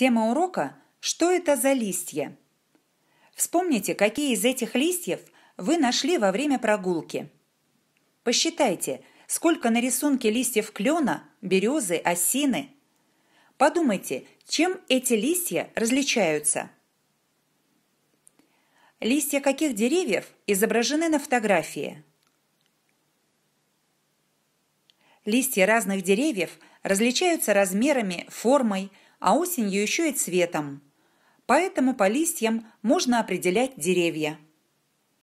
Тема урока «Что это за листья?». Вспомните, какие из этих листьев вы нашли во время прогулки. Посчитайте, сколько на рисунке листьев клена, березы, осины. Подумайте, чем эти листья различаются. Листья каких деревьев изображены на фотографии? Листья разных деревьев различаются размерами, формой, а осенью еще и цветом. Поэтому по листьям можно определять деревья.